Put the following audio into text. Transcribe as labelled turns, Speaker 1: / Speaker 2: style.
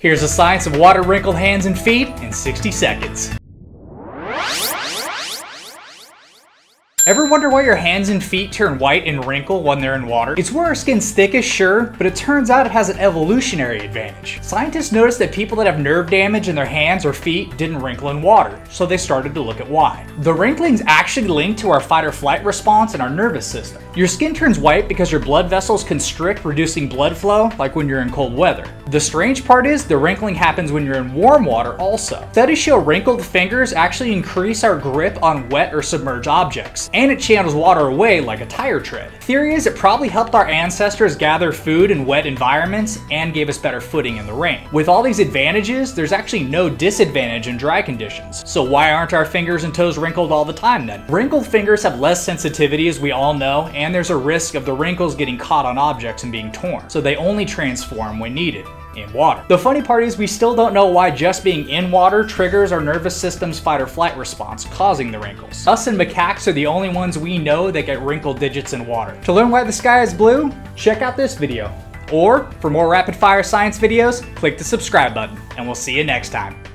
Speaker 1: Here's the science of water wrinkled hands and feet in 60 seconds. Ever wonder why your hands and feet turn white and wrinkle when they're in water? It's where our skin's thickest, sure, but it turns out it has an evolutionary advantage. Scientists noticed that people that have nerve damage in their hands or feet didn't wrinkle in water, so they started to look at why. The wrinkling's actually linked to our fight or flight response in our nervous system. Your skin turns white because your blood vessels constrict, reducing blood flow, like when you're in cold weather. The strange part is the wrinkling happens when you're in warm water also. Studies show wrinkled fingers actually increase our grip on wet or submerged objects and it channels water away like a tire tread. Theory is it probably helped our ancestors gather food in wet environments and gave us better footing in the rain. With all these advantages, there's actually no disadvantage in dry conditions. So why aren't our fingers and toes wrinkled all the time then? Wrinkled fingers have less sensitivity as we all know, and there's a risk of the wrinkles getting caught on objects and being torn. So they only transform when needed in water. The funny part is we still don't know why just being in water triggers our nervous system's fight or flight response, causing the wrinkles. Us and macaques are the only ones we know that get wrinkled digits in water. To learn why the sky is blue, check out this video. Or, for more rapid fire science videos, click the subscribe button, and we'll see you next time.